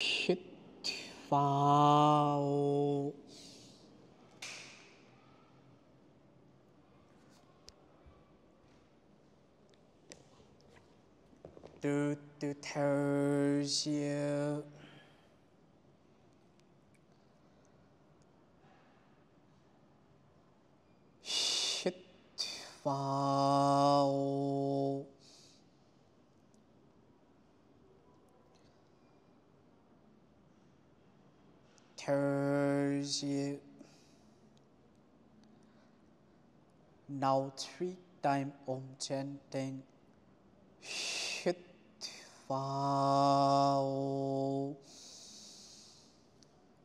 hít vào từ từ thở ra hít vào thở ra now three time om chanting hít vào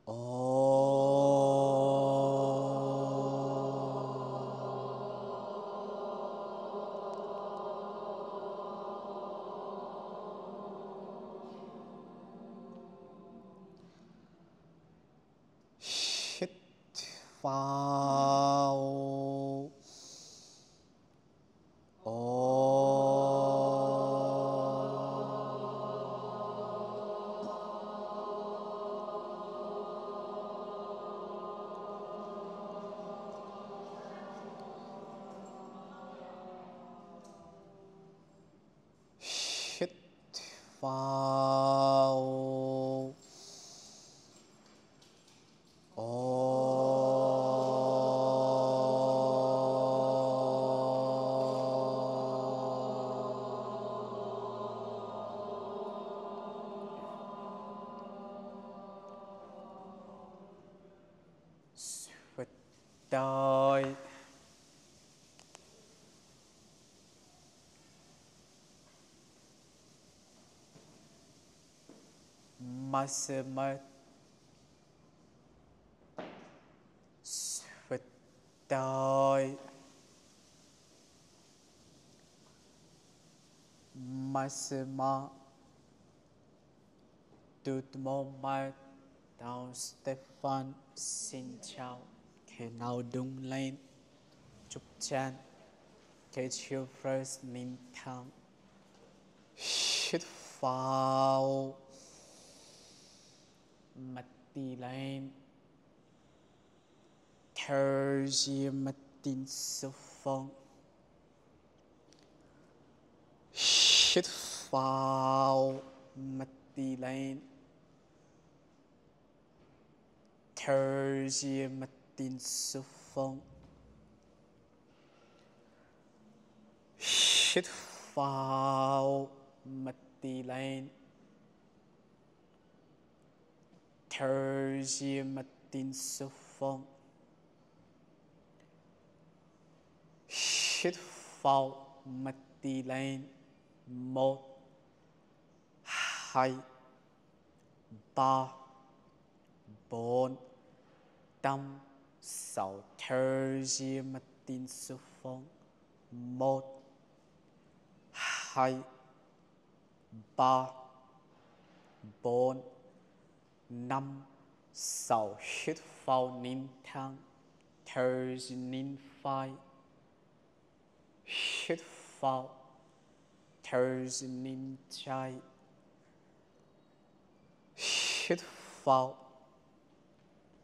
hít vào trời. Masemat Switch đôi Tutmo Mai Tao Stefan xin chào khi nào đúng lên? Chúc chan. Cái chiều first nín thang Hít vào Mặt đi lên. Thở ra mặt tin sư phong? Hít vào Mặt đi lên. Thở ra mặt tin sư phong shit phao mặt đi lên thơ gì mặt tin sư phong shit phao mặt đi lên một, hai, ba, bốn, năm sau thở ra mặt tin sư phong một, hai, ba, bốn, năm. Sáu hít vào nín thang thở ra nín phai? Hít vào thở ra nín chai? Hít vào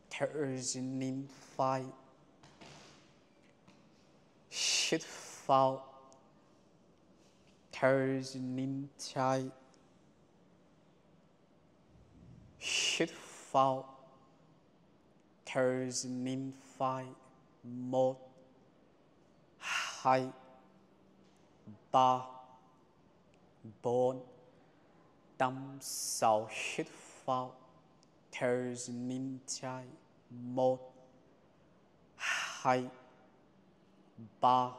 thở ra nín phai hít vào thở ra nín trái hít vào thở ra nín một hai ba. Bốn năm sáu hít vào thở trái một hai ba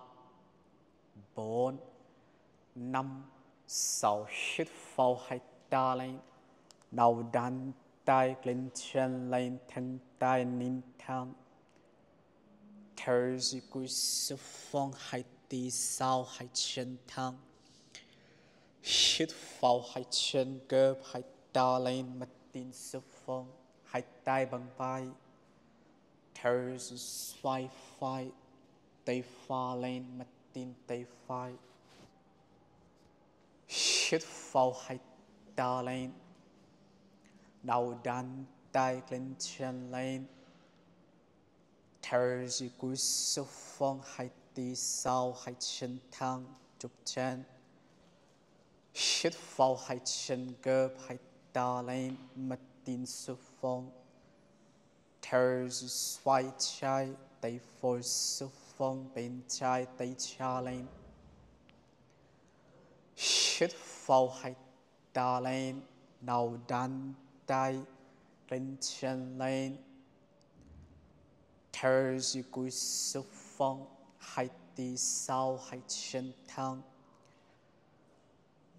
bốn năm sáu hít vào hai ta lên đầu đan tay lên chân lên thân tay nín thang thở ra cúi sự phong hai tí sau hai chân thang hít vào hai chân gập hai ta lên mặt tin sự phong hai tay bằng vai thở ra fight vai tay pha lên mặt tin tay phải Shit vào hai ta lên đầu đan tai lên chân lên thở gì cúi sụp phong hai tí sau hai chân thang chụp chân shit phao hai chân gớp hai ta lên mất tin sụp phong thở gì xoay chai tay phôi sụp phong bên chai tay cha lên shit, phao hai ta lên Nào đan tay lên chân lên thở gì cúi sụp phong hai tí sau hai chân thang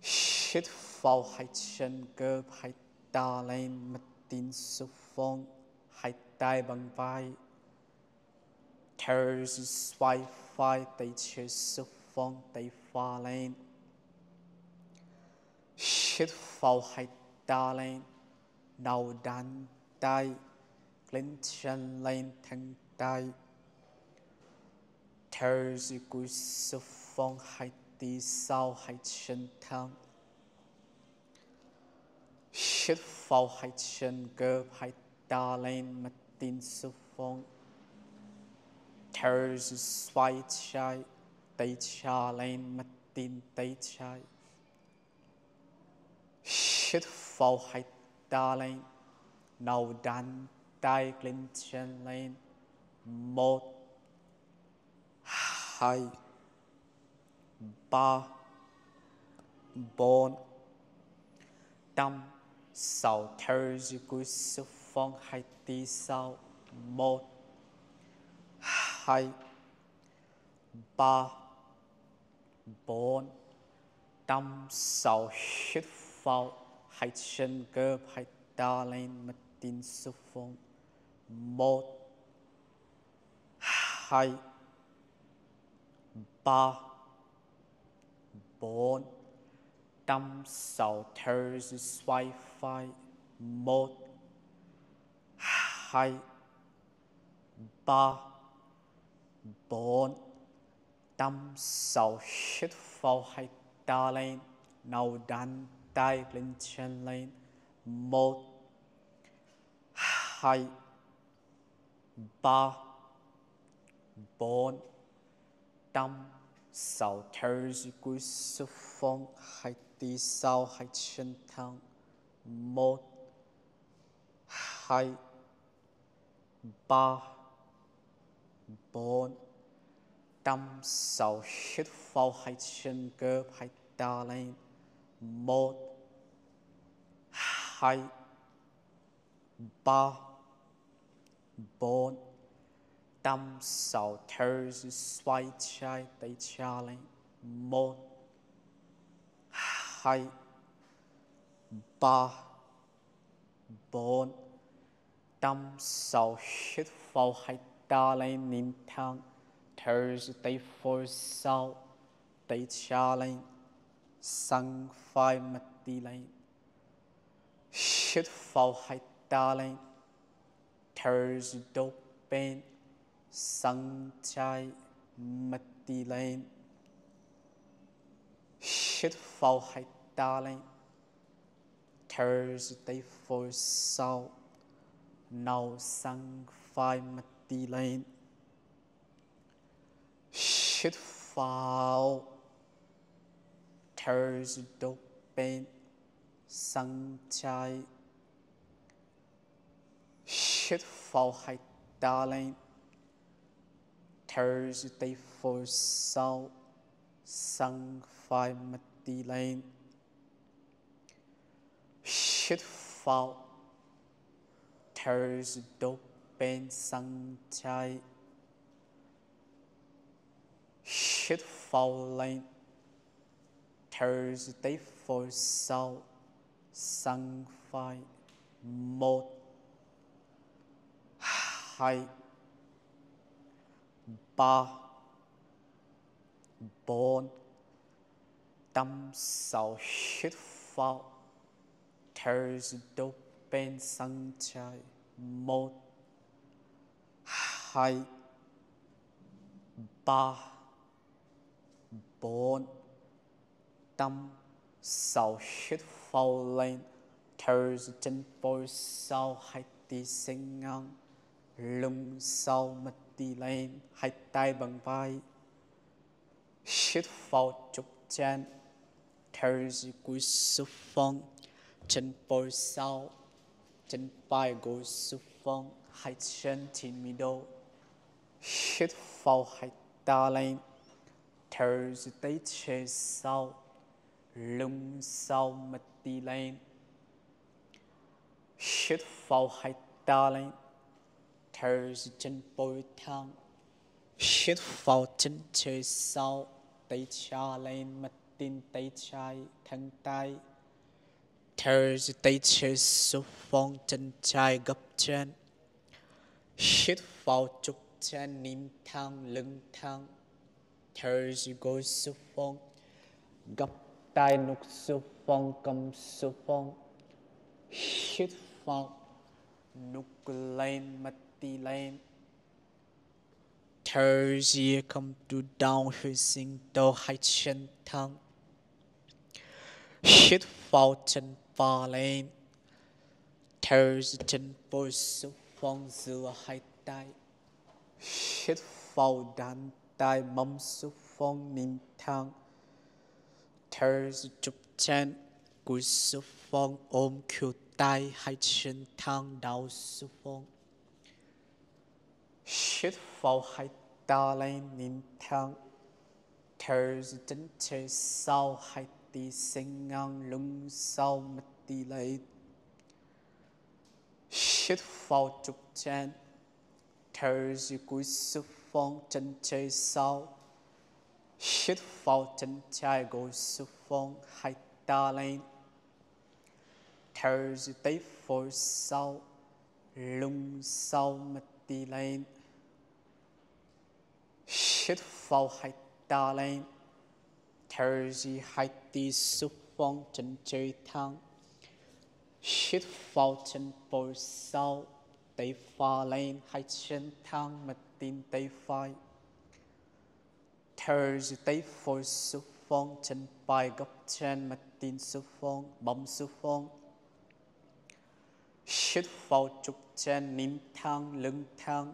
shit, phao hai chân gớp hai ta lên mất tin sụp phong tay bằng vai thở gì xoay phai tay chia sụp phong tay pha lên shit phao hai ta lên đầu đàn tay lên chân lên thân tay thở gì cúi phong hai tí sao, hai chân thang, shit phao hai chân gớp hai ta lên mặt tin sư phong thở gì xoay chai tay cha lên mất tin tay chai shit phao hai ta lên đầu đàn tay lên chân lên. Một, hai, ba, bốn, năm, sáu. Thở gì sư sụp phong hai tí sau một hai ba bốn năm sáu hít vào hai chân cơ hai ta lên mặt tin số phong? Một hai ba bốn năm sáu thở gì xoay phai một hai ba, bốn, năm, sáu hít vào hai ta lên, nào đan tay lên chân lên. Một, hai, ba, bốn, năm, sáu thở gì cúi sụp phong hai tí sau hai chân thang một, hai ba bốn năm sáu hít vào hai chân cơ hai ta lên một hai ba bốn năm sáu thở xoay trái tay trái lên một hai ba bốn tâm sau hít vào hai ta lên niệm thang thở gì tay phôi sau tay cha lên sang phai mất đi lên hít vào hai ta lên thở gì đốt bên sang trái mất đi lên hít vào hai ta lên thở gì tay phôi sau nào sang phai mất đi lên shit phao. Thở gì đốt bên sang chai. Shit phao hai ta lên thở gì tay sau sang phai mất đi lên shit phao thở gì đốt sang chai. Shit fall lên thở day for sau sang phai một hai. Ba. Bốn tâm sáu hít vào thở gì đốt sang chai một, hai, ba, bốn, năm, sáu. Hít phao lên. Thở chân bồi sau. Hai tí sinh ngang. Lung sau. Mặt đi lên. Hai tay bằng vai. Hít phao chụp chân. Thở cúi sụp phong chân bồi sau chân bài gối sụp phong hai chân tin mi đô hít phao hai ta lên thơ tay chê sau lung sau mất đi lên hít phao hai ta lên thơ chân bồi thang hít phao chân chê sau tay cha lên mất tin tay chai, thân tay thơ tay chế số phong chân trái gấp chân hít phao chụp chân nín thang lưng thang thơ gối số phong gấp tay nục số phong cầm số phong Hít vào nục lên mặt đi lên thơ gì come to down hơi sinh đồ hai chân thang hít phao chân pha lên thơ chân bôi số phong giữa hai tay shit phao đàn tay mâm số phong nín thang thơ chụp chân cúi số phong ôm khiêu tay hai chân thang đau số phong shit phao hai ta lên nín thang thơ chân chế sau hai tí sinh ngang lưng sau mất đi lấy. Shit, phao chụp chân dư cúi sư phong chân chơi sau. Shit, phao chân chai gối sư phong hai ta lên. Thơ tay phổi sau. Lung sau mất đi lên. Shit, phao hai ta lên thơ hai tí số phong chân chơi thang shit phao chân bồi sau Tây pha lên hai chân thang mật tin tay phải thơ tây phổi số phong chân bài gấp chân mật tin số phong bấm số phong shit phao chục chân nín thang lưng thang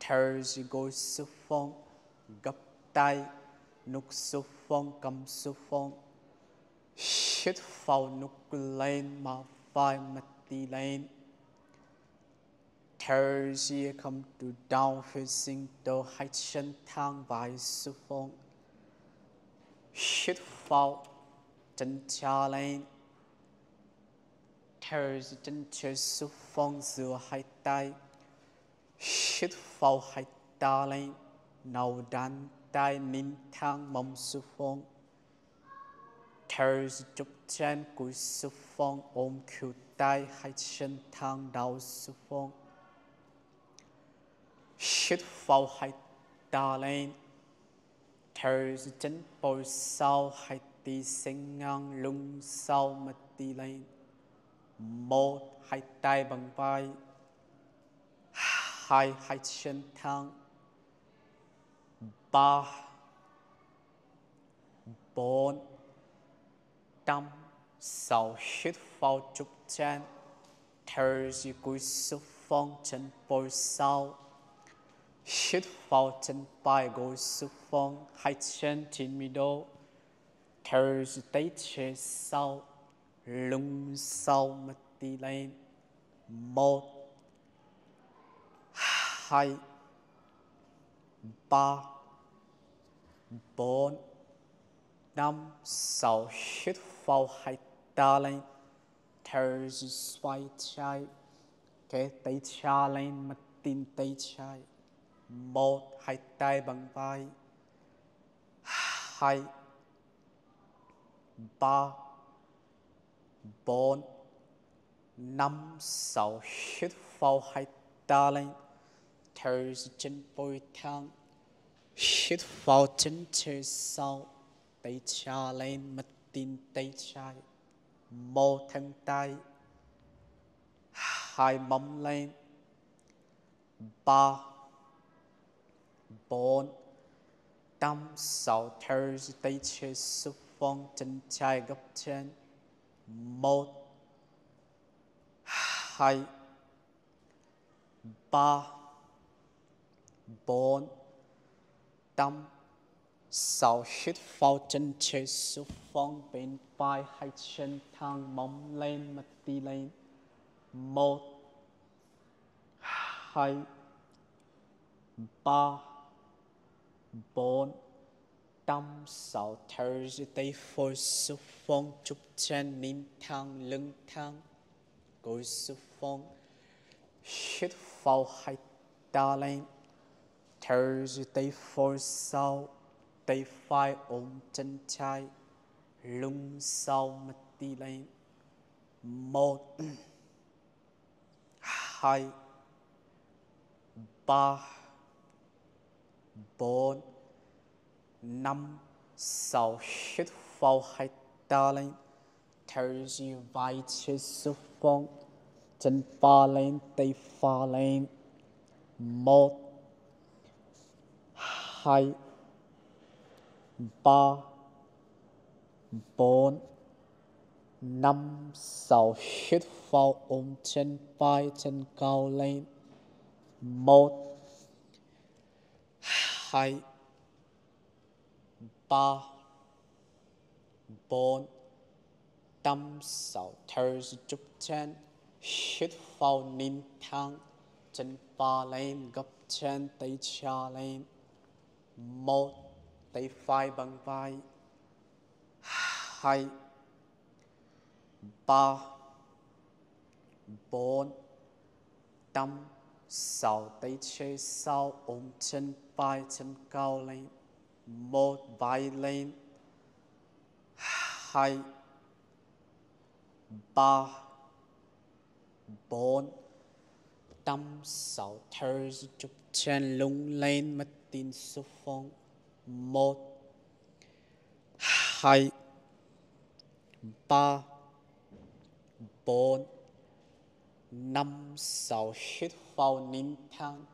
thơ gối số phong gấp tay nục số phong phong, cầm số phong. Shit phao nuk lên mà vai mất đi lên. Thơ come to down facing đồ hai chân thang vai số phong. Shit phao chân cha lên. Thơ chân cha số phong giữa hai tay. Shit phao hai ta lên. Nào đàn tai min thang mong su phong. Thers chụp chen cúi su phong ôm kiu tai hai chân thang đau su phong. Shit phao hai ta lên. Thers chân bồi sau hai ti sinh ngang lung sau mà đi lên. Một hai tay bằng vai. Hai hai chân thang ba bốn năm sáu hít vào chụp chân thở dưới cuối xuống phong chân bồi sau hít vào chân bài gối xuống phong hai chân tìm mi đâu, thở dưới tay chế sau lưng sau mất đi lên một hai ba, bốn, năm, sáu, hít vào hai ta lên. Thở xoay trái, cái tay cha lên, mặt tin tay trái. Một, hai tay bằng vai. Hai, ba, bốn, năm, sáu, hít vào hai ta lên thời chân bồi thang. Hít vào chân chơi sau tay cha lên, mất tin tay trái mô thân tay. Hai mâm lên. Ba. Bốn. Năm, sáu. Thở tay chơi xúc phong chân trái gấp chân một. Hai. Ba bốn tâm sáu hít vào chân chế số phong bên vai hai chân thang mong lên mặt đi lên. Một, hai, ba, bốn tâm sáu thở tay phổi số phong chụp chân nín thang, lưng thang. Gối số phong hít vào hai ta lên. Thursday for sau tay phai ôm chân trái lưng sau mặt đi lên một, hai, ba, bốn, năm, sáu. Hít vào hai ta lên Thursday gì vai chết sức phong, chân pha lên tay pha lên một hai ba bốn năm sáu hít vào ôm chân vai chân cao lên một hai ba bốn năm sáu thở chụp chân hít vào nín thang chân ba lên gấp chân tay cha lên một, tay phải bằng vai. Hai, ba, bốn, năm, sáu. Tay chơi sau, ôm chân vai chân cao lên. Một, vai lên. Hai, ba, bốn, năm, sáu. Thở chụp chân lung lên mặt tin số phong một, hai, ba, bốn, năm, sáu. Hít vào nín thang,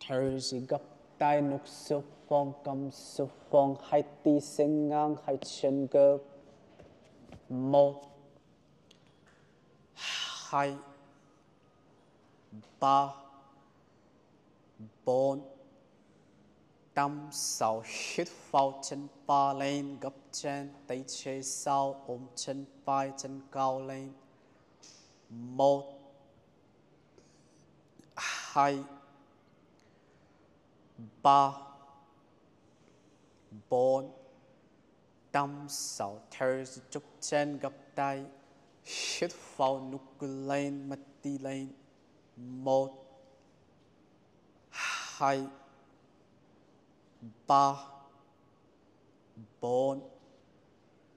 thở gấp tay nục số phong cầm số phong hai tí sinh ngang hai chân gấp một, hai, ba, bốn tâm sau hít vào chân ba lên, gấp chân tay chế sau ôm chân vai chân cao lên. Một, hai, ba, bốn. Tâm sau thở chúc chân gấp tay hít vào nút lên mặt đi lên. Một, hai ba, bốn,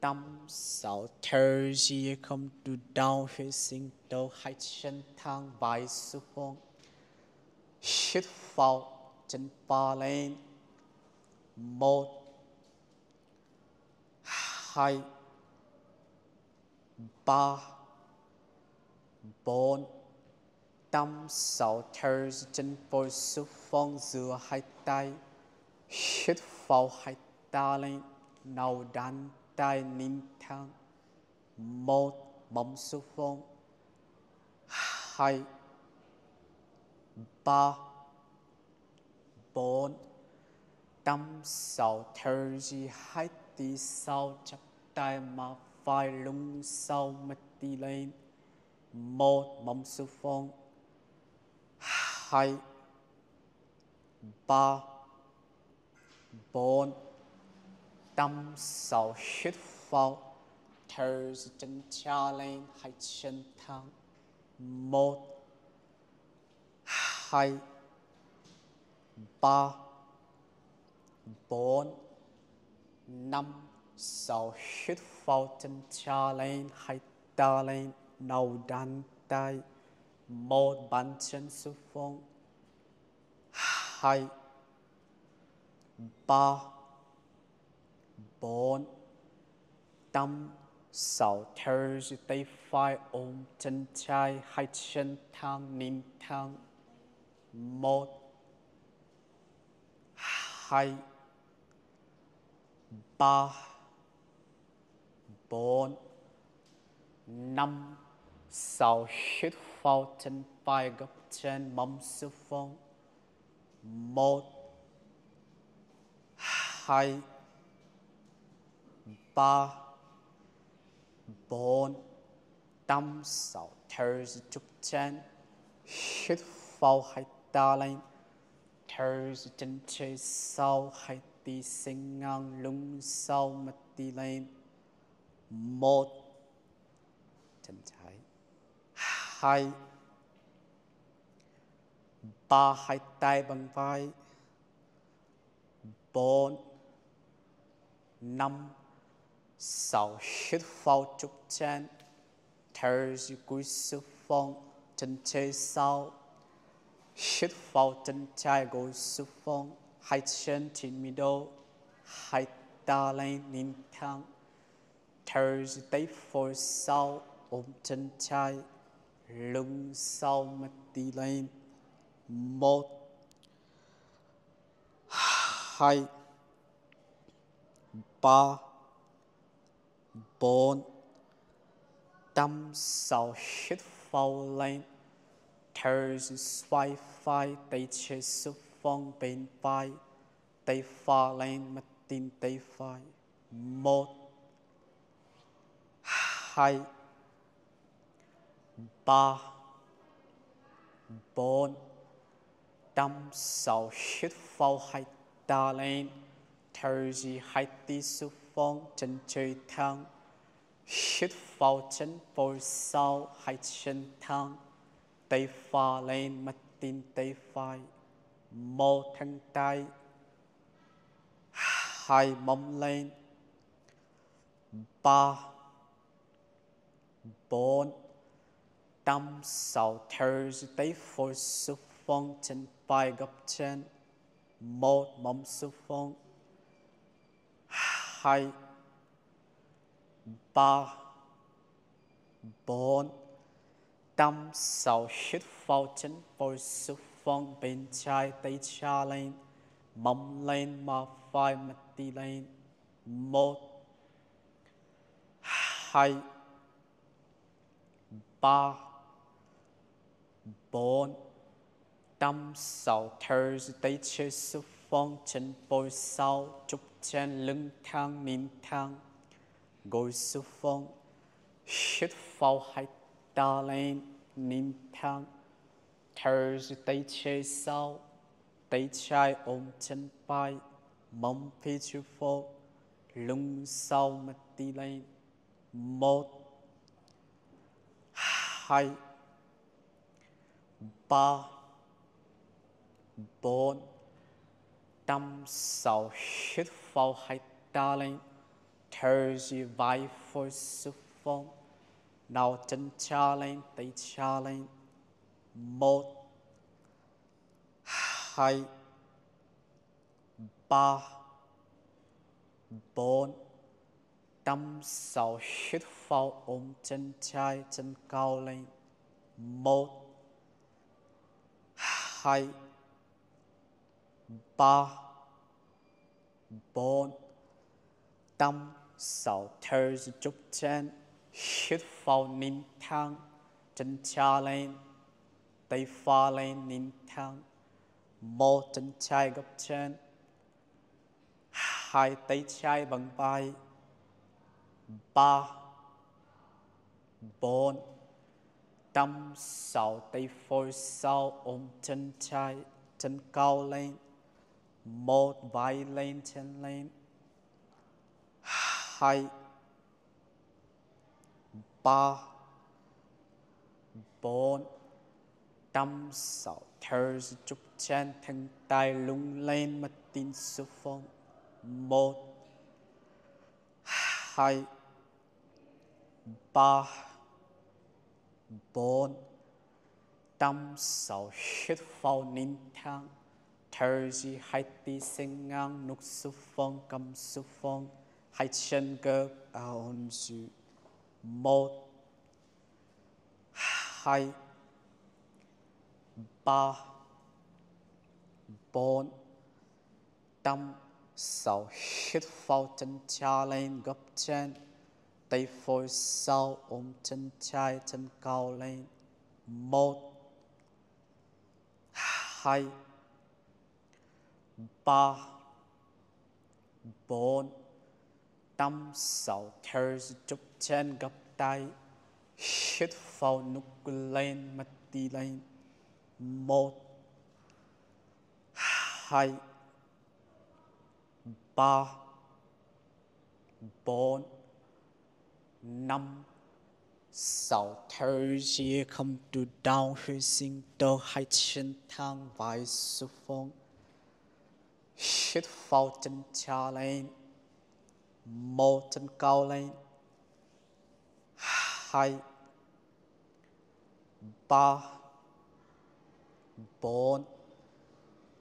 năm, sáu. Thở gì không đủ đau phải sinh đầu hai chân thang bài sư phong hít vào chân ba lên. Một, hai, ba, bốn, năm, sáu. Thở chân phôi sư phong giữa hai tay shit vào hai ta lên, nào đan tay nín thang một bấm số phong hai, ba, bốn tâm sáu, thở gì hai tí sau chắp tay mà vai lung sau mất đi lên. Một bấm số phong hai, ba bốn tâm sầu hít phao thở chân cha lên hai chân thang một. Hai. Ba. Bốn. Năm. Sáu hít vào chân cha lên hai ta lên. Đầu đan tay. Một bàn chân xuống phong hai ba bốn. Năm sáu. Thứ tây. Phải ôm. Chân trái hai chân thang. Nín thang. Một. Hai. Ba. Bốn. Năm. Sáu. Hít phao. Chân phải gấp chân. Mâm sư phong một hai ba, bốn, năm, sáu thơ chục chân. Hít vào hai ta lên. Thơ chân chơi sau, hai tí sinh ngang lung sau mất tí lên. Một, chân trái. Hai, ba, hai tay bằng vai. Bốn năm sáu hít phao trục chân thở dưới cúi sư phong chân chê sau hít phao chân chai gối sư phong, hai chân trên mi đô, hai ta lên nín thang thở dưới tay phổi sau ôm chân chai lưng sau mặt đi lên một, hai ba, bốn tâm sau hít phao lên thở xoay phai tay chế sư phong bên vai tay pha lên mặt tin tay phai. Một, hai, ba, bốn tâm sau hít phao hai ta lên thở gì hai tí su phong chân chơi thang hít vào chân phổi sau hai chân thang tay pha lên mặt tin tay phai mô thân tay hai mông lên, ba, bốn, năm sáu gì tay phổi su phong chân phải gấp chân một mông su phong hai ba bốn. Tâm sáu hít vào chân bồi su phong bên trái tay trái lên. Mâm lên mà phải mặt đi lên. Một. Hai. Ba bốn. Năm sáu thở tay chơi su phong chân bồi sau chúc chân lưng thang nín thang. Gối su phong shit phao hai ta lên nín thang. Thở tay chê sau, tay trái ôm chân bay mong phi chú phô, lưng sau mặt đi lên. Một, hai, ba, bốn, năm, sáu hít vào hai ta lên thơ gì vai phổi sư phong nào chân cha lên tay cha lên một, hai, ba, bốn, năm sáu hít vào ôm chân trái chân cao lên một, hai, ba bốn Tâm sau thở chúc chân hít vào nín thang chân cha lên tay pha lên nín thang. Mô chân chai gấp chân hai tay chai bằng bay, ba bốn tâm sau tay phôi sau ôm chân chai, chân cao lên một vai lên chân lên hai ba bốn năm sáu thứ chúc chân thân tay lung lên mặt tin sư phong. Một hai ba bốn năm sáu hít vào nín thang thời gì hai tí sinh ngang nục su phong cầm su phong hai chân cơ áo su một hai ba bốn năm sau hít phao chân cha lên gấp chân tay phôi sau ôm chân trai chân cao lên một hai ba bốn, năm, sáu thơ chụp chân gặp tay, hít vào nút lên, mặt đi lên, một, hai, ba, bốn, năm, sáu thơ chia không đủ đau hy sinh đâu hai, chân thang vài số phong hít phao chân cha lên. Một chân cao lên. Hai. Ba. Bốn.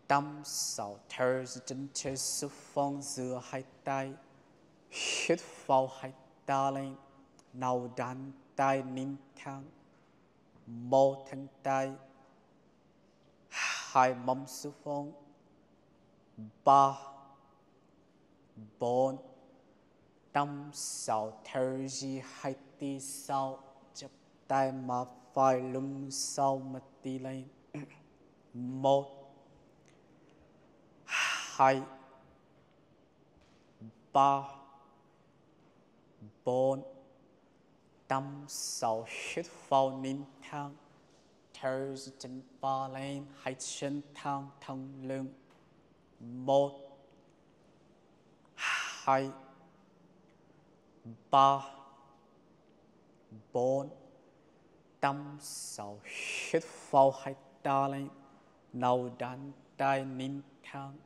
Năm. Sáu. Thơ chân chơi sư phong giữa hai tay. Hít phao hai ta lên. Nào đàn tay nín thang. Một thân tay hai mâm sư phong ba bốn năm sáu thơ gì hai tí sau chập tay mà phải lưng sau mà tí lên một. Hai. Ba bốn năm sáu hít vào nín thang thở chân ba lên hai chân thang thẳng lưng một, hai, ba, bốn, năm, sáu. Hít vào hai ta lên. Nào đan tay nín thang.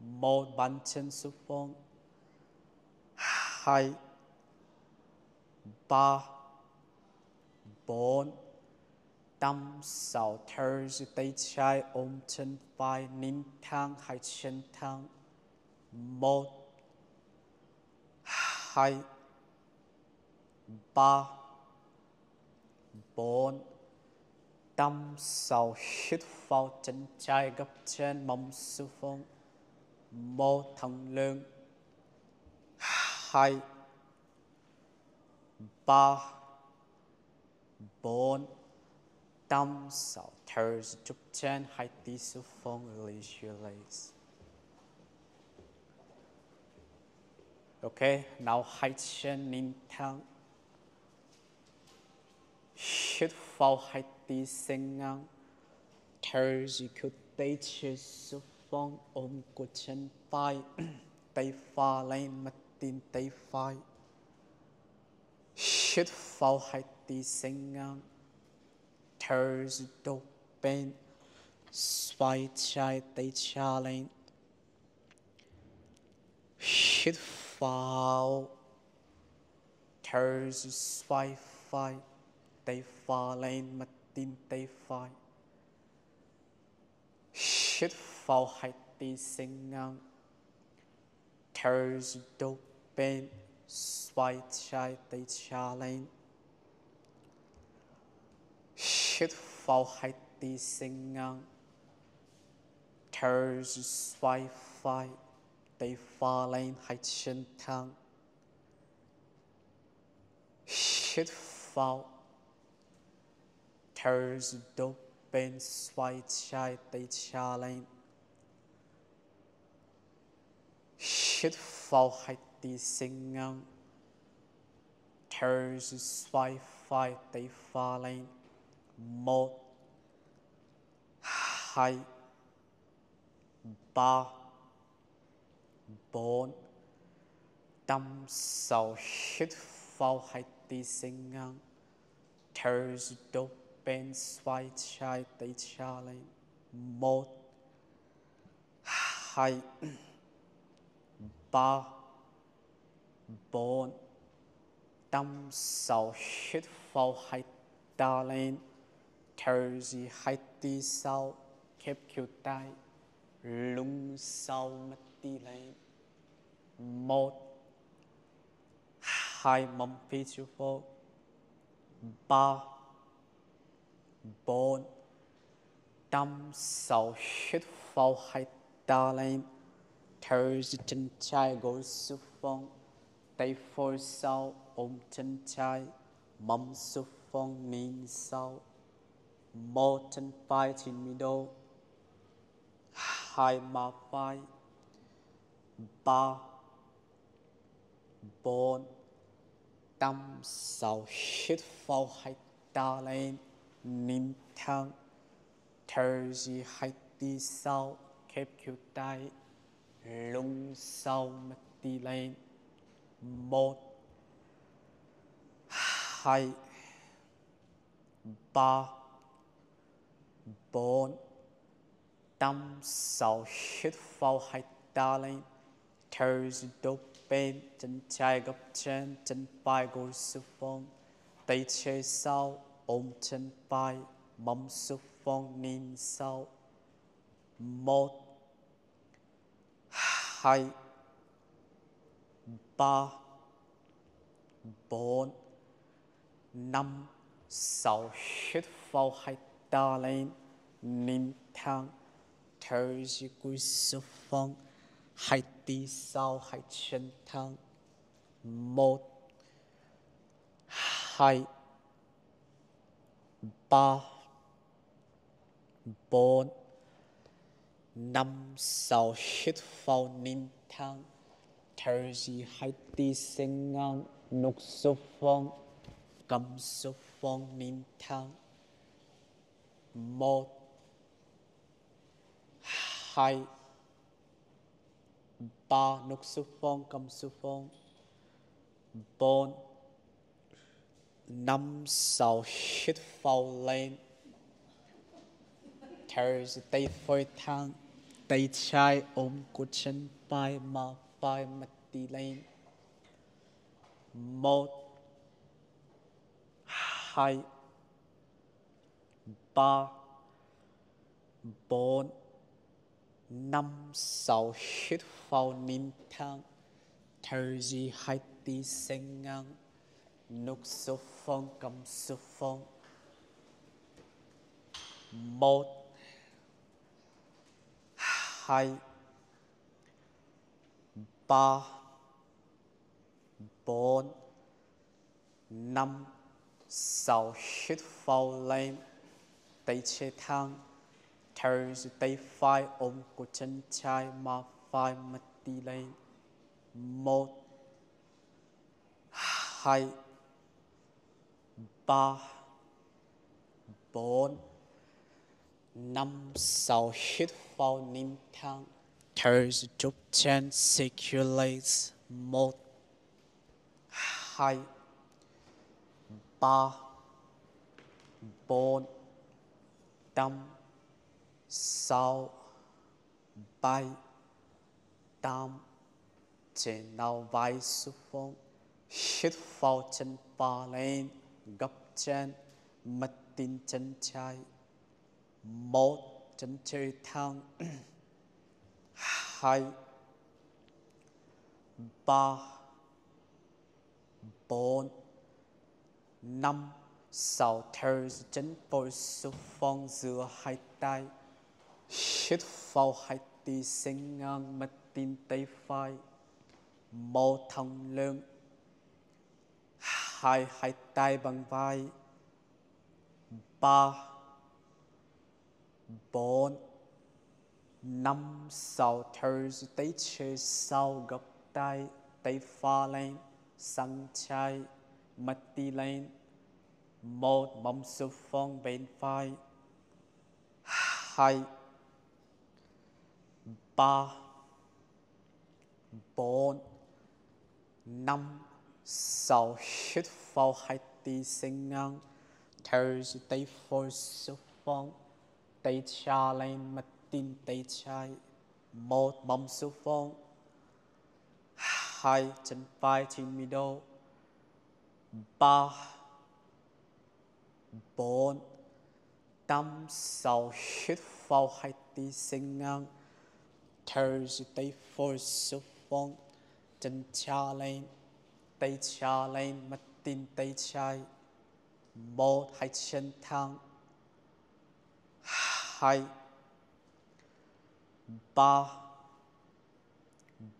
Một, bàn chân xuống phong. Hai, ba, bốn năm sáu dư tây trái ôm chân vai nín thang, hai chân thang, một, hai, ba, bốn. Tâm sáu hít vào chân trái gấp chân mông sư phong một thẳng lưng, hai, ba, bốn. Tâm sáu thở chúc chân hai tí su phong lý sư legs Okay, now hai chân nín thang. Hít phao hai tí sinh ngang. Thở gì kêu tế chia su phong ôm cổ chân phải Tây pha lên mặt tin tây phai. hít phao hai tí sinh ngang hers gì đột bên xoay trái tay trái lên hít vào thở gì xoay phải tay phải lên mặt tin tay phải hít vào hai tí sinh ngang thở gì đột bên xoay trái phao trái lên hai tí sinh ngang. Thở xoay phải tay phải lên hai chân thang. Hít phao thở đô bên xoay chai tay cha lên. Hít phao hai tí sinh ngang. Thở gì xoay phải tay phải lên một, hai, ba, bốn. Năm sáu hít vào hai tí sinh ngang. Thở gì bên xoay trái tay trái lên một, hai, ba, bốn. Năm sáu hít vào hai ta lên thở gì hai tí sau khép kiểu tay lung sau, mất tí lấy một, hai mông phía chú phố ba, bốn, năm, sáu, hít phao hai ta lấy thở gì chân trái gối sư phong, tay phôi sau ôm chân trái mông sư phong nín sau một chân phải chín mi đô hai má phải ba. Bốn tam sáu hít vào hai ta lên. Nín thang. Thở gì hai đi sau. Khép kiểu tay. Lung sau mất đi lên. Một. Hai. Ba bốn tâm sáu hít vào hai ta lên thở gì bên chân trái gấp chân chân phải gối xuống phong tay chơi sau ôm chân phải mắm xuống phong nín sau một, hai, ba, bốn, năm sáu hít vào hai đa lên nín thang. Thơ gì cúi sư phong hai tí sau hai chân thang. Một, hai, ba, bốn, năm sau hít phao nín thang. Thơ gì hai tí sinh ngang, nục số phong cầm số phong nín thang một, hai, ba nục số phong cầm số phong bốn, năm, sáu, hít phao lên. Thở gì tay phơi thang, tay trái ôm cổ chân phải, mà bay mặt đi lên. Một, hai ba, bốn, năm, sáu. Hít vào nín thang. Thở gì hai tí sinh ngang. Nục số phong, cầm số phong. Một, hai, ba, bốn, năm, sáu. Hít vào lên tay chế thang. Thở tay phải ôm của chân trai mà phải mất đi lên một, hai, ba, bốn, năm, sáu, hít vào nín thang. Thở chụp chân circulates một, hai, ba, bốn tâm, sau bay tám trên nào vai xuống phong. Hít vào chân ba lên, gấp chân, mất tin chân trái một chân chơi thang, hai, ba, bốn, năm sau thời chân bồi xuống phong giữa hai tay. Hít vào hai tì sinh ngang mất tin tay phai. Màu thằng lương hai hai tay bằng vai. Ba, bốn, năm. Sau thời tay chơi sau gấp tay tay pha lên sang chai mặt đi lên một mong sư phong bên phải. Hai. Ba. Bốn. Năm. Sáu. Hít vào hai tí sinh ngang. Thở tay phổi su phong. Tay cha lên mặt tin tay trái. Một mong sư phong. Hai. Chân phải trên mi đô ba bốn. Tâm sáu hít vào hai tí sinh ngang. Thở tay phổi phong chân cha lên, tay cha lên mặt tin tay trái. Một, hai, chân thang hai. Ba.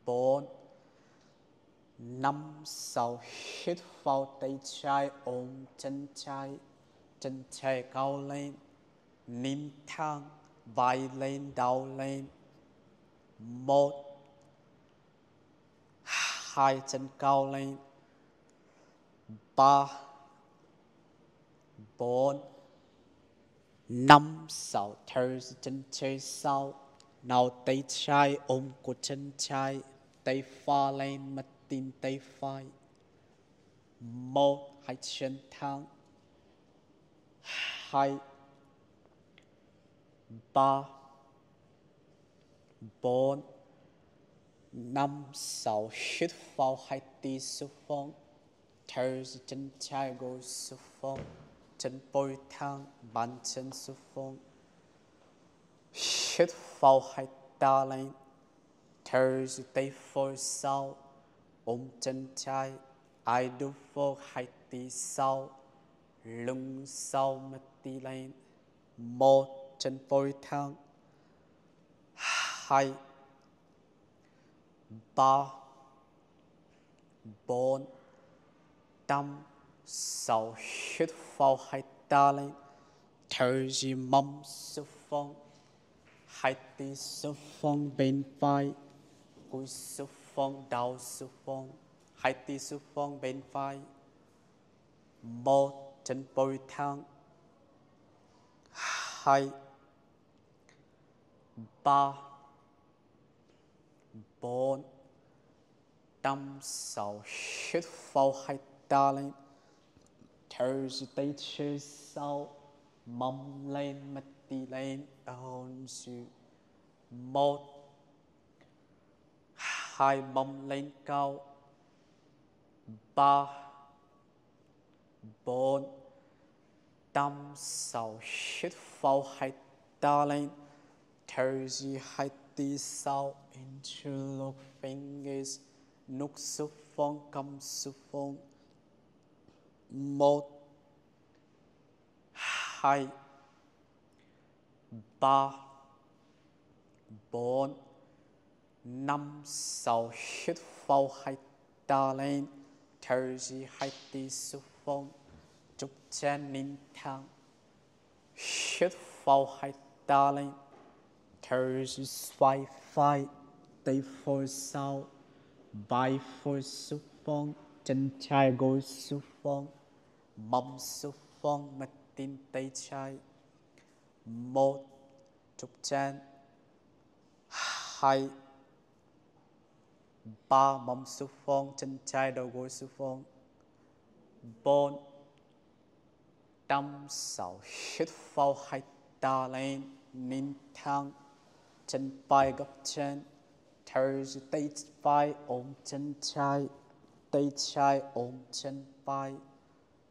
Bốn. Năm, sáu, hít vào tay trái, ôm chân trái chân trái cao lên nín thang vai lên đau lên. Một, hai chân cao lên. Ba, bốn, năm, sáu. Thở chân chơi sau. Nào tay trái ôm của chân trái. Tay pha lên mặt tim tay phải. Một, hai chân thang hai. Ba. Bốn. Năm. Sáu. Hít vào hai tí số phong. Thở chân trái go số phong. Chân bồi thang, bàn chân số phong. Hít vào hai ta lên. Thở tay phổi sau. Ôm chân trái. Ai đu vô hai tí sau lưng sau mất tí lên một chân bồi thang. Hai. Ba. Bốn. Năm. Sáu. Hít vào hai ta lên. Thở gì mong sư phong. Hai tí sư phong bên vai. Cúi sư phong đau sư phong. Hai tí sư phong bên vai. Một trên bồi thang. Hai, ba, bốn, năm, sáu, hít vào hai ta lên. Thở tay chơi sau mong lên mặt đi lên. Ôn sự một, hai mong lên cao. Ba bốn năm sáu hít vào hai ta lên thở gì hai tí sau interlock fingers nút sư phong cầm sư phong. Một, hai, ba, bốn, năm sáu hít vào hai ta lên thở gì hai tí sư phong chúc chân ninh thang shit phao hai ta lên thở gì xoay phải tay phôi sau vai phôi xúc phong, chân chai gối su phong. Mâm su phong mật tin tây chai một, chúc chân hai. Ba mâm su phong, chân chai đầu gối su phong. Bốn tâm sáu hít vào hai ta lên nín thang. Chân bay gấp chân thở dư tay bay ôm chân trái tay trái ôm chân bay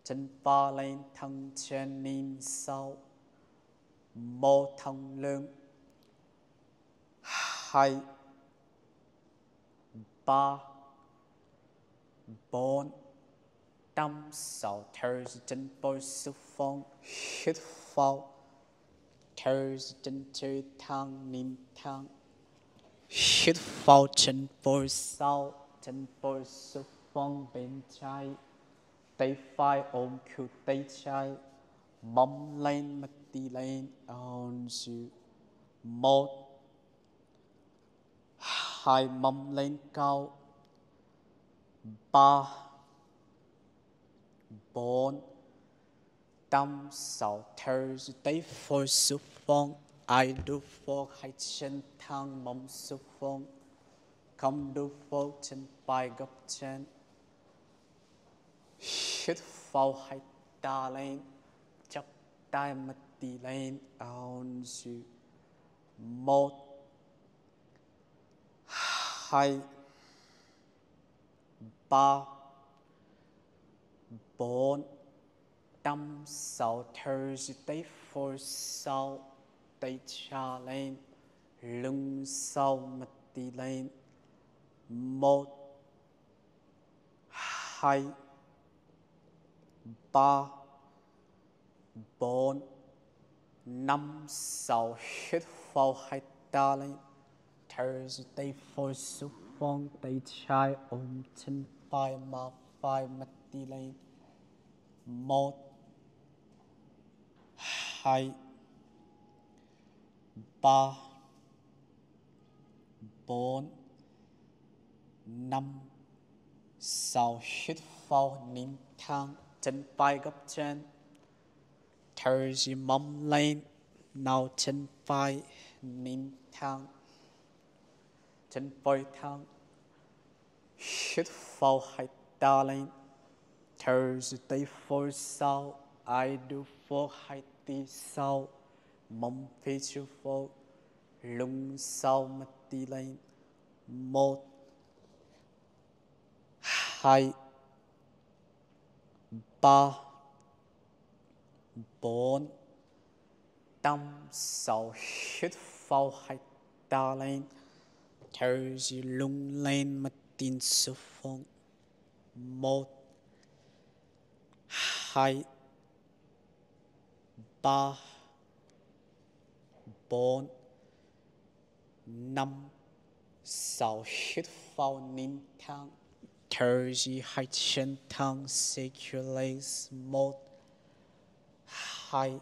chân ba lên thăng chân nín sau mô thăng lưng, hai, ba, bốn. Năm sáu thở chân bôi sức phong hít vào thở chân chơi thang nín thang hít vào chân bôi sau chân bôi sức phong bên trái tay phải ôm cute tay trái mong lên mặt đi lên on sự một hai mong lên cao ba born tâm sầu thở tế phôi sư phong. Ai đu phô hai chân thang mong sư phong. Không đu phô chân bài gấp chân. Hít phô hai ta lên chấp tay mất đi lên on sư một. Hai. Ba bốn. Năm sáu Thursday for sau tay cha lên. Lưng sau mặt đi lên. Một, hai, ba, bốn. Năm sáu hít vào hai ta lên. Thursday for phôi phong tay trái ôm chân phải mà phải mặt đi lên một, hai, ba, bốn, năm. Sáu hít vào nín thang, chân bay gấp chân thở gì mong lên, nào chân bay nín thang. Chân bay thang. Hít vào hai ta lên. Thursday for sau ai do for Haiti sau mong phê for lung sau mất tí lên? Một, hai, ba, bốn, năm sau hít phao hai ta lên? Thở gì lung lên mất tin số phong một hai ba, bốn, năm, sáu. Hít vào nín thang. Thở gì hai chân thang. Circulate một hai,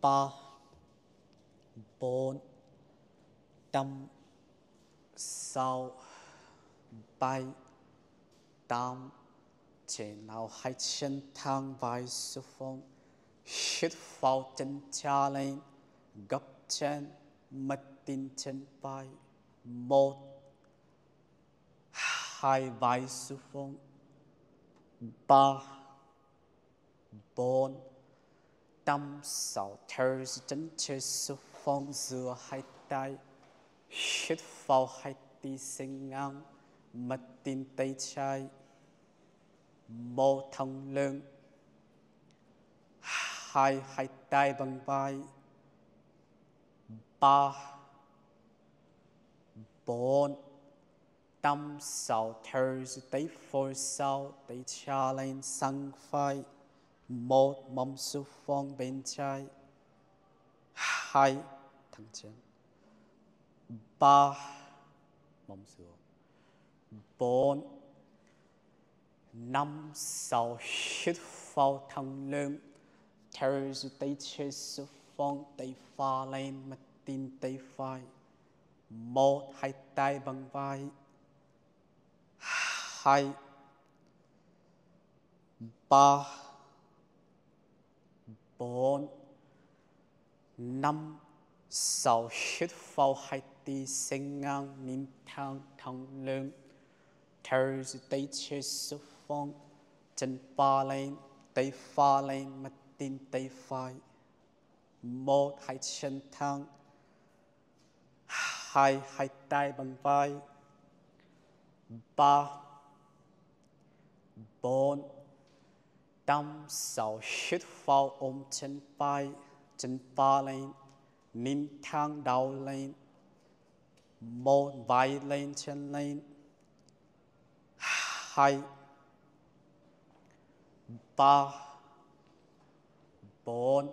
ba, bốn, năm, sáu. Bảy, tám chế nào hai chân thang vai sư phong hít phao chân cha lên gấp chân mất tin chân bay một hai vai sư phong ba bốn tâm sáu thơ chân chế sư phong giữa hai tay hít phao hai tí sinh ngang mất tin tay trái một thằng lượng hai hai tay bằng vai. Ba, bốn tâm sáu thở tay phổi sau tay cha lên, sang phai. Một mông su phong bên trái. Hai, thằng chân ba mông su bốn năm sau hít vào lương, theo sự tay chế sự phong tay pha lên mặt tin tay phai, một hai tay bằng vai, hai ba bốn năm sau hít vào hai tí sinh ngang nín thang thăng lương, theo sự tay chế sự phong chân ba lên tay pha lên mặt tin tay phải một hai chân thang, hai hai tay bằng vai, ba bốn năm sáu hít vào ôm chân bay chân ba lên nín thang đầu lên một vai lên chân lên hai ba bốn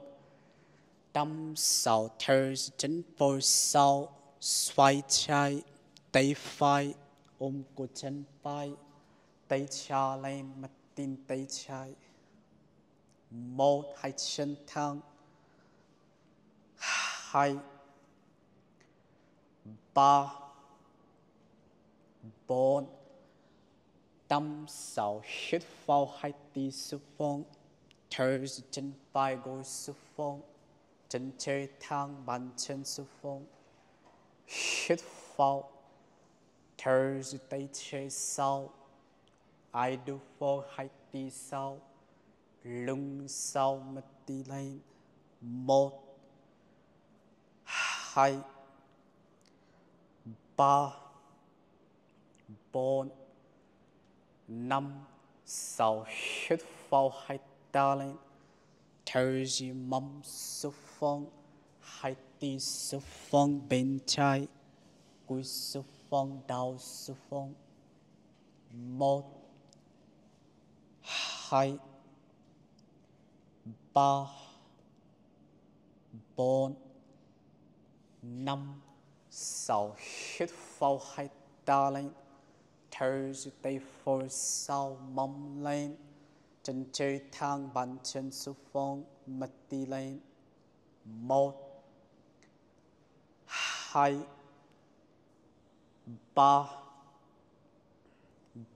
năm sáu thở chân phổi sau xoay trai, tay phải ôm cổ chân phải tay cha lên mặt tin tay trai, một hai chân thang hai ba bốn tâm sáu hít vào hai tí sư phong thở chân phải gối sư phong chân chơi thang bàn chân sư phong hít vào thở tay chơi sau ai đu phô hai tí sau lưng sau mất tí lên, một, hai, ba, bốn năm sau hết phao hai ta lên. Thở gì mâm số phong hai tin số phong bên trái. Cúi số phong đầu số phong một, hai, ba, bốn, năm. Sáu hết phao hai ta lên. Thở tay phổi sau mong lên chân chơi bàn chân su phong mất đi lên một hai ba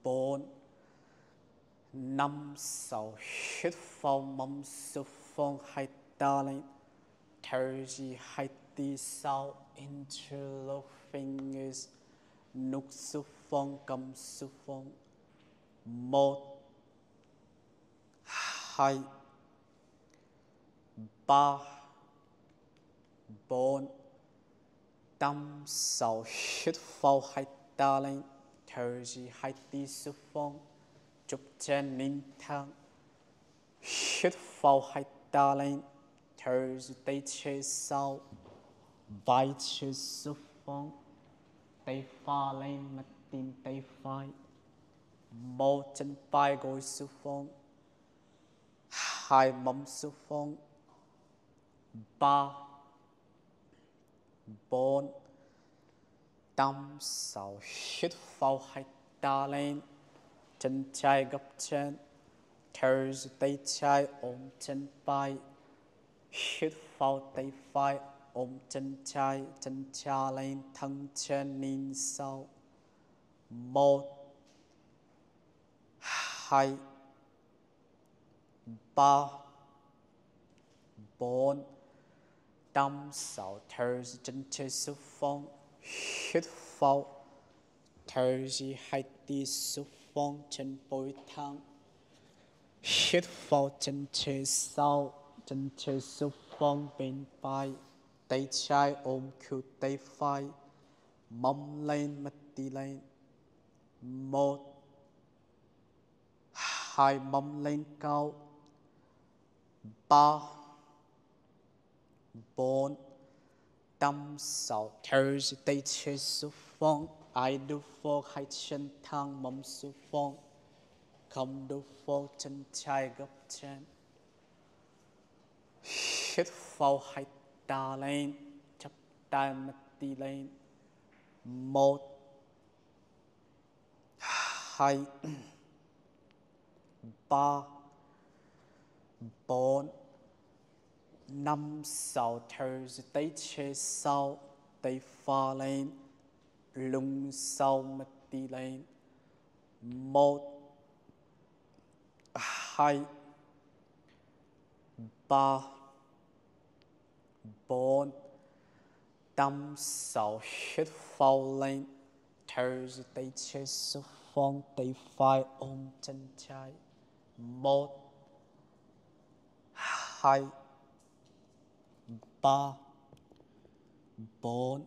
bốn năm sáu hít vào mâm sư phong hai ta lên gì hai tí sau interlock fingers nút su phong cầm su phong. Một. Hai. Ba. Bốn. Năm. Sáu. Hít phao hai ta lên thở gì hai tí su phong. Chụp chân nín thang. Hít phao hai ta lên thở gì tay chế sau vai chế su phong tay pha lên mặt tin tay phải một chân bay gối sư phong hai mâm sư phong ba bốn năm sáu hít vào hai ta lên chân trái gấp chân thở tay trái ôm chân phải hít vào tay phải ôm chân trái chân cha lên thân chân nhìn sau. Một, hai, ba, bốn, năm, sáu. Thở chân chơi sư phong, hít vào thở hai tí sư phong, chân bồi thang hít vào chân chơi sau, chân chơi sư phong, bên bài tay chai ôm kêu tay phải mâm lên mất đi lên một, hai mâm lên cao. Ba, bốn tâm sáu. Thở tay trái su phong, ai đu phô hai chân thang mâm su phong. Không đu phô chân chai gấp chân. Hít phô hai ta lên chấp ta mất đi lên. Một. Hai. Ba. Bốn. Năm. Sáu. Thứ tay chế sau tay pha lên. Lung sau mất đi lên. Một. Hai. Ba born. Tâm sầu hít phao lên. Thở tay chế sư phong tay phai ôm chân trái. Một, hai, ba. Bốn,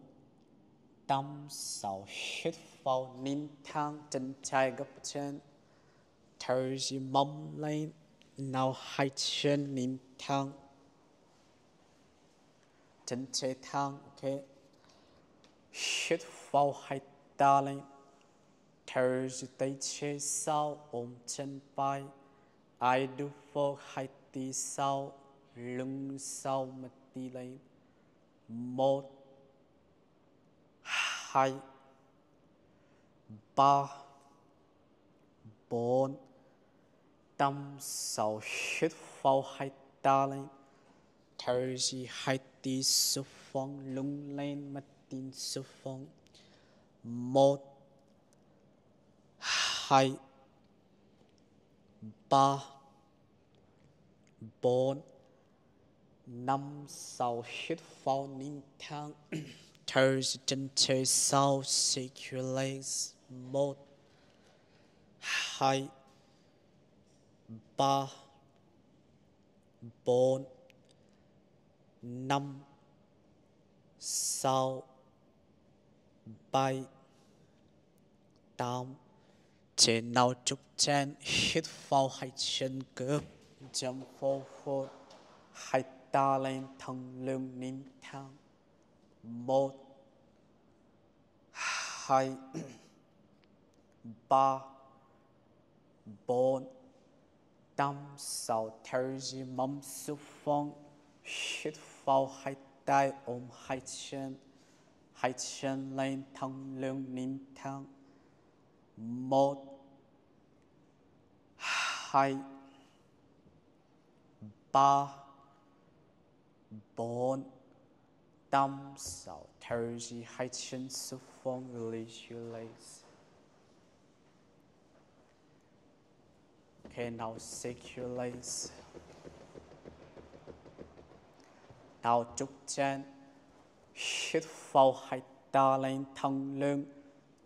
tâm sầu hít phao nín thang chân trái gấp chân. Thơ dự mong lên. Nào hai chân nín thang chân chế thang, ok. Shit vào hai ta lên. Thở tay trái sau, ôm chân bay ai du vào hai tí sau, lưng sau mặt đi lên một, hai, ba, bốn tâm sau hít vào hai ta lên. Thở hai sư phong lưng lên mặt tin một hai ba bốn năm sáu hít vào nín thang thở chân trái sau legs một hai ba bốn năm sáu bảy, tám. Trên nào chục chân hít vào hai chân cướp chấm phô phô hai ta lên thăng lưng nín thang. Một, hai, ba, bốn, năm, sáu. Thở mâm sư phong, hít phao hai tai om hai chân hai chân lên thăng lương nín thăng một hai ba bốn tâm sáu. Thời gì hai chân sư phong release your legs Okay, now shake your legs. Now trúc chân. Hít phao hai ta lên thăng lưng.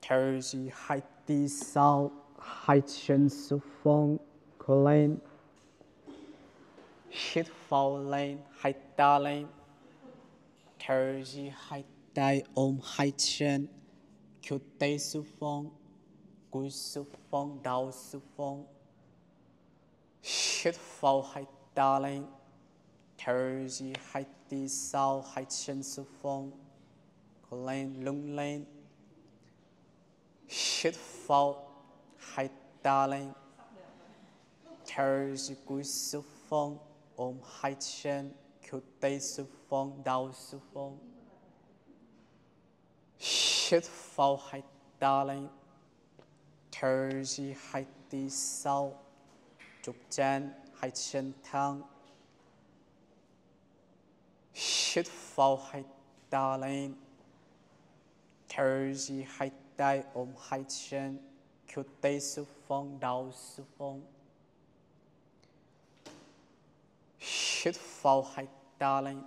thơ gì hai tí sao Hai chân sư phong cô lên. Hít phao lên hai ta lên. thơ gì hai tay ôm hai chân. Cute tay sư phong. Cúi sư phong, đầu sư phong hít phao hai ta lên thơ gì hai tí sau hai chân su phong có lên lung lên hít vào hai ta lên thở gì cúi su phong, ôm hai chân cute tay su phong đau su phong. Hít vào hai ta lên thở gì hai tí sau chụp chân hai chân thang hít vào hai ta lên thở gì hai đại ôm hai chân cute tay su phong đầu su phong. Hít vào hai ta lên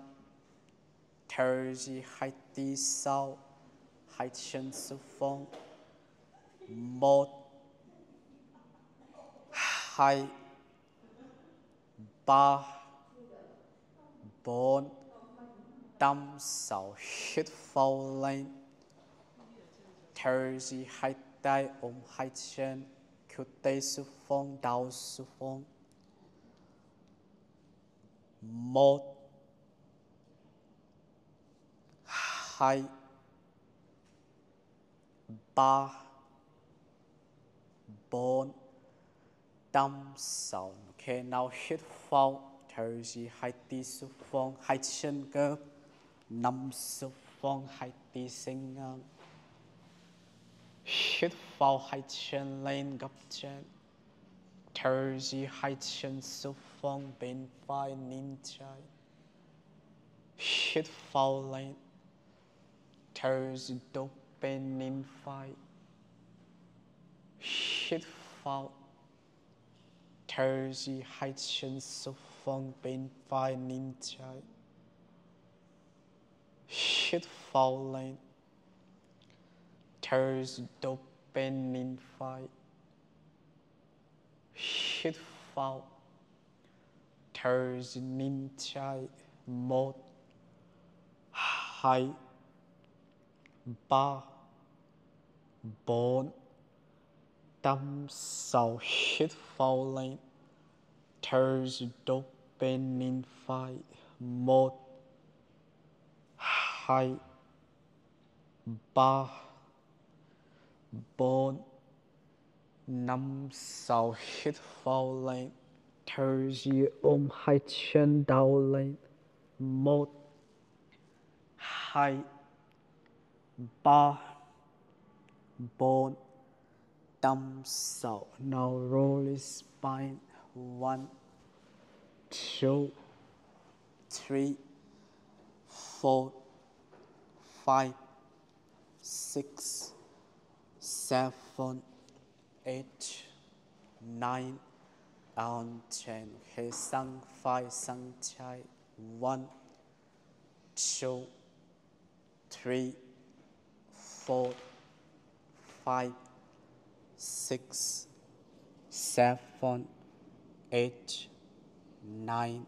thở gì hai đi sau hai chân su phong. Một hai ba bốn tâm sầu hít vào lên thở gì hai tay ôm hai chân cứ tay su phong đầu su phong. Một, hai, ba, bốn. Tâm sầu khi nào hít vào thở gì hai tay su phong, hai chân cơ năm số phong hai tí sinh ngang hít vào hai chân lên gấp chân thở gì hai chân số phong bên phải nín trái hít vào lên, thở gì đốt bên nín phải hít vào thở gì hai chân số phong bên phải nín trái hít vào lên thở gì đốt bên nín phải hít vào thở gì nín trái một hai ba. Bốn năm sáu hít vào lên thở đốt bên nín hai ba bốn năm sáu hít vào lên thở ôm um, hai chân đầu lên một hai ba bốn năm sáu now roll his spine one two three four five six seven eight nine and ten. He sang phải sang trái one two three four five six seven eight nine